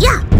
Yeah!